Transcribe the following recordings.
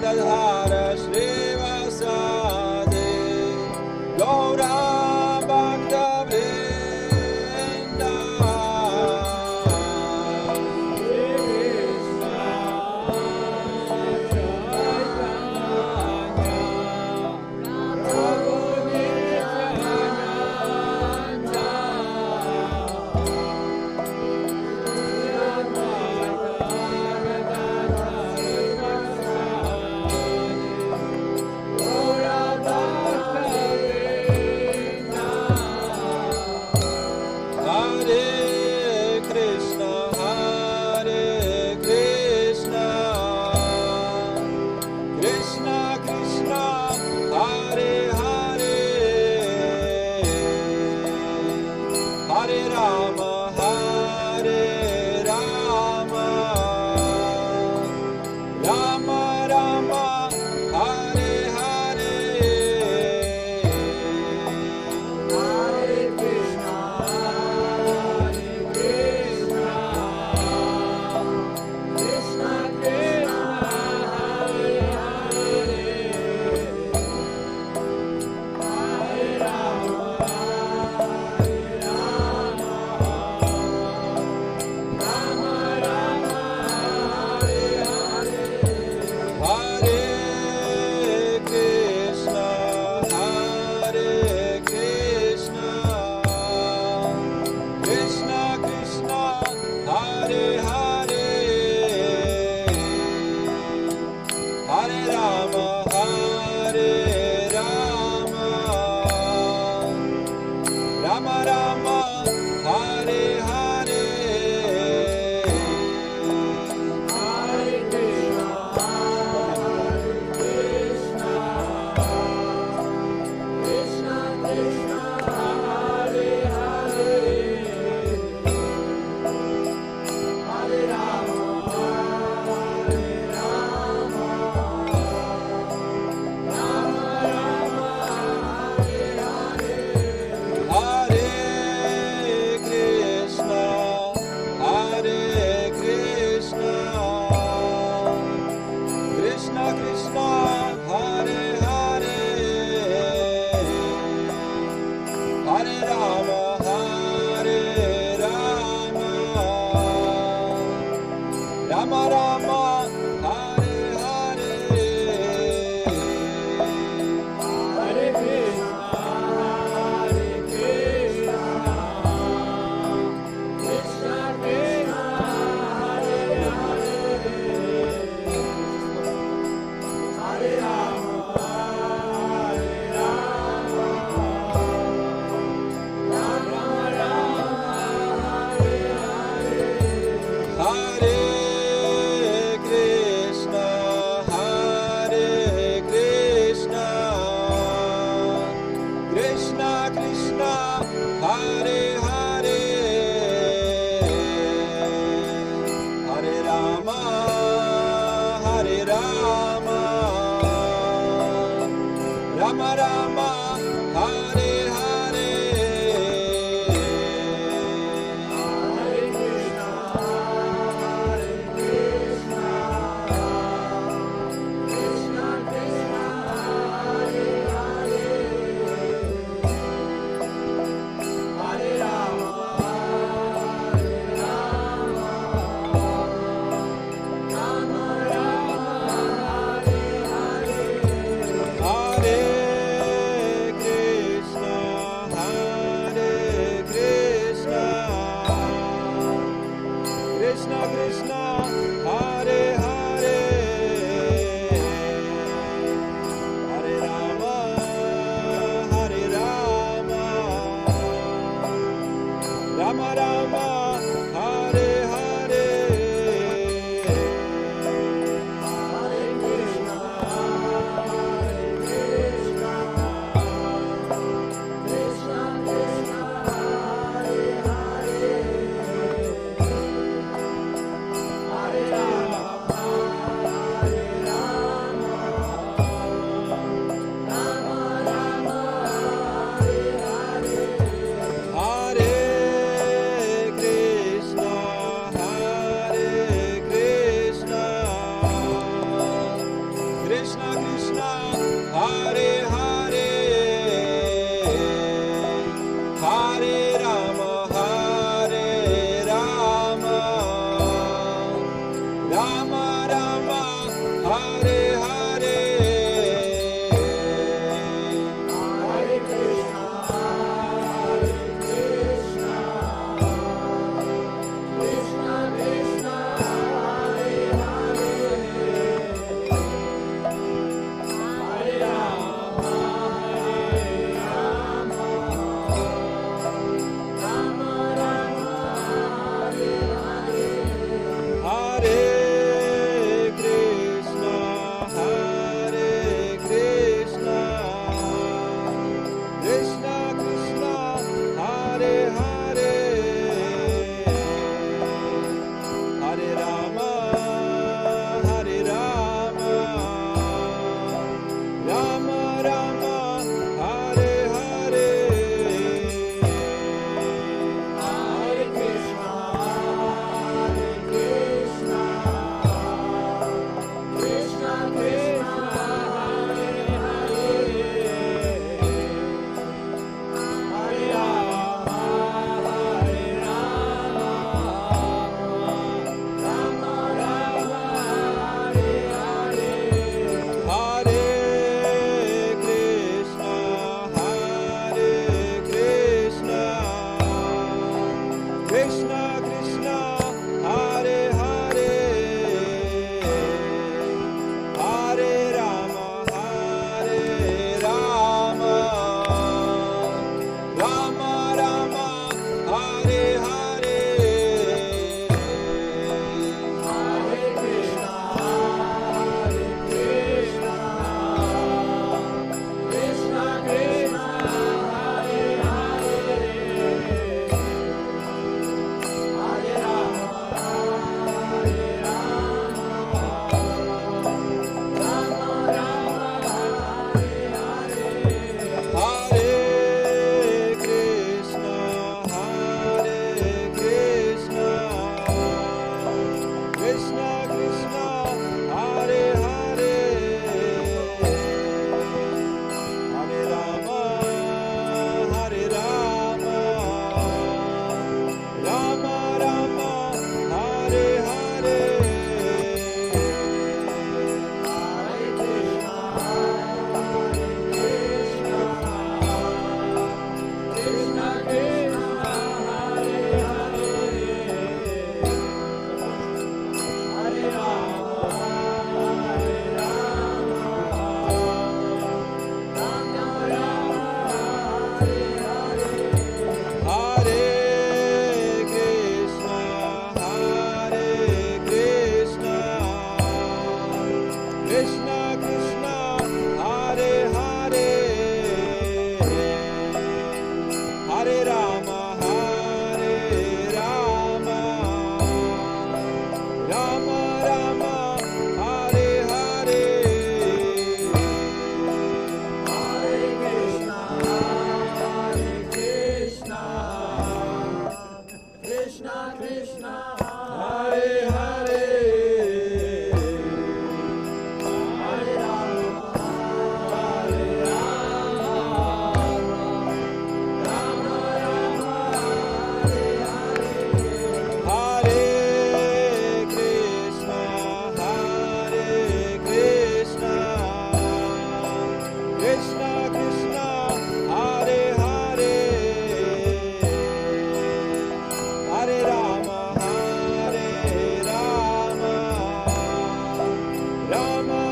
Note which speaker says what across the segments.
Speaker 1: Gadadhara
Speaker 2: Rama Rama. Rama.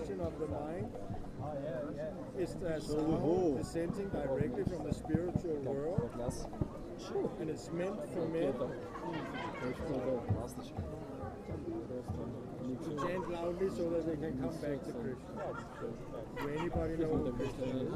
Speaker 3: Concussion of the mind. It's a sound descending directly from the spiritual world, and it's meant for men to chant loudly so that they can come back to Krishna. Do anybody know who Krishna is?